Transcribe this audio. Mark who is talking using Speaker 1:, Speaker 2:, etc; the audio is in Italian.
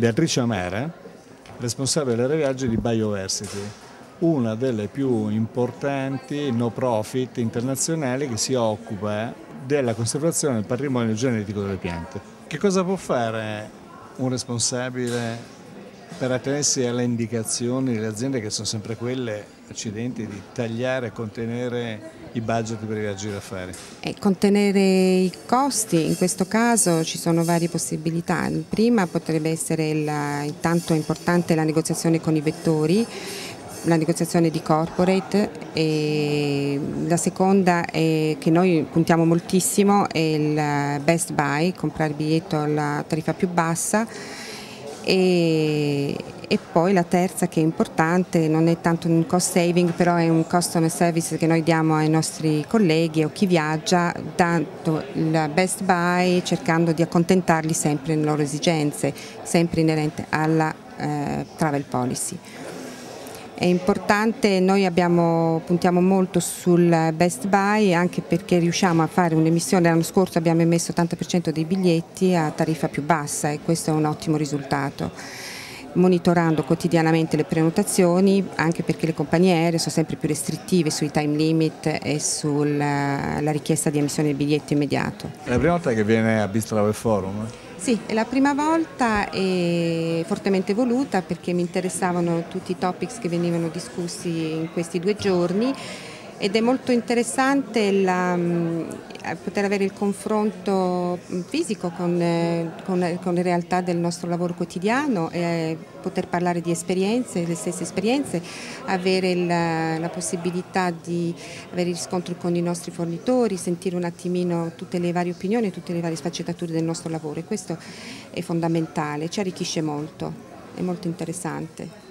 Speaker 1: Beatrice Amere, responsabile dell'aeroviaggi di Bioversity, una delle più importanti no profit internazionali che si occupa della conservazione del patrimonio genetico delle piante. Che cosa può fare un responsabile per attenersi alle indicazioni delle aziende che sono sempre quelle, accidenti, di tagliare e contenere i budget per i viaggi d'affari?
Speaker 2: E contenere i costi, in questo caso ci sono varie possibilità. Prima potrebbe essere la, intanto importante la negoziazione con i vettori, la negoziazione di corporate e la seconda che noi puntiamo moltissimo è il best buy, comprare il biglietto alla tariffa più bassa e, e, poi la terza che è importante, non è tanto un cost saving, però è un customer service che noi diamo ai nostri colleghi o chi viaggia, dando il best buy cercando di accontentarli sempre nelle loro esigenze, sempre inerente alla eh, travel policy. È importante, noi abbiamo, puntiamo molto sul best buy anche perché riusciamo a fare un'emissione, l'anno scorso abbiamo emesso 80% dei biglietti a tariffa più bassa e questo è un ottimo risultato monitorando quotidianamente le prenotazioni anche perché le compagnie aeree sono sempre più restrittive sui time limit e sulla richiesta di emissione del biglietto immediato.
Speaker 1: È la prima volta che viene a Bistro Forum?
Speaker 2: Sì, è la prima volta e fortemente voluta perché mi interessavano tutti i topics che venivano discussi in questi due giorni ed è molto interessante la, mm, poter avere il confronto fisico con, eh, con, con, le realtà del nostro lavoro quotidiano e poter parlare di esperienze, le stesse esperienze, avere la, la possibilità di avere riscontro con i nostri fornitori, sentire un attimino tutte le varie opinioni, tutte le varie sfaccettature del nostro lavoro e questo è fondamentale, ci arricchisce molto, è molto interessante.